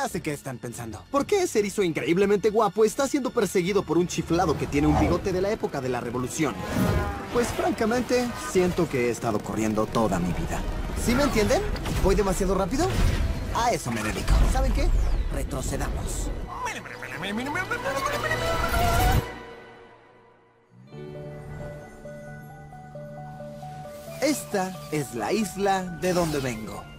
Ya sé qué están pensando. ¿Por qué ese erizo increíblemente guapo está siendo perseguido por un chiflado que tiene un bigote de la época de la revolución? Pues francamente, siento que he estado corriendo toda mi vida. ¿Sí me entienden? ¿Voy demasiado rápido? A eso me dedico. ¿Saben qué? Retrocedamos. Esta es la isla de donde vengo.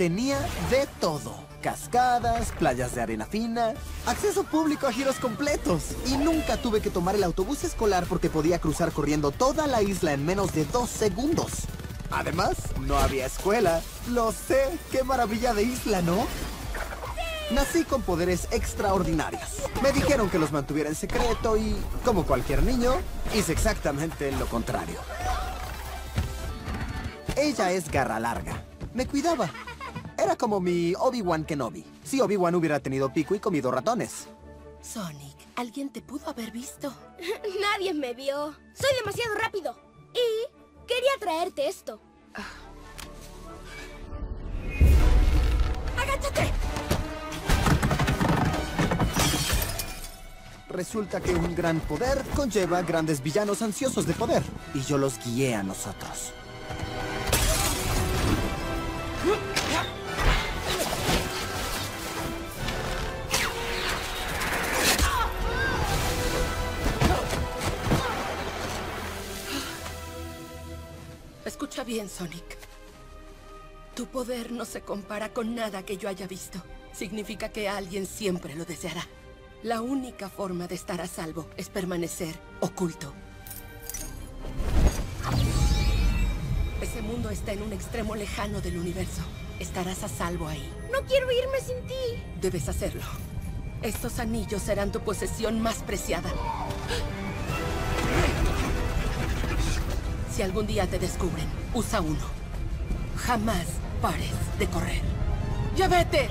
Tenía de todo. Cascadas, playas de arena fina, acceso público a giros completos. Y nunca tuve que tomar el autobús escolar porque podía cruzar corriendo toda la isla en menos de dos segundos. Además, no había escuela. Lo sé, qué maravilla de isla, ¿no? Nací con poderes extraordinarios. Me dijeron que los mantuviera en secreto y, como cualquier niño, hice exactamente lo contrario. Ella es garra larga. Me cuidaba. Era como mi Obi-Wan Kenobi. Si Obi-Wan hubiera tenido pico y comido ratones. Sonic, alguien te pudo haber visto. Nadie me vio. Soy demasiado rápido. Y quería traerte esto. ¡Agáchate! Resulta que un gran poder conlleva grandes villanos ansiosos de poder. Y yo los guié a nosotros. Escucha bien, Sonic. Tu poder no se compara con nada que yo haya visto. Significa que alguien siempre lo deseará. La única forma de estar a salvo es permanecer oculto. Ese mundo está en un extremo lejano del universo. Estarás a salvo ahí. No quiero irme sin ti. Debes hacerlo. Estos anillos serán tu posesión más preciada. Si algún día te descubren, usa uno. Jamás pares de correr. ¡Ya vete!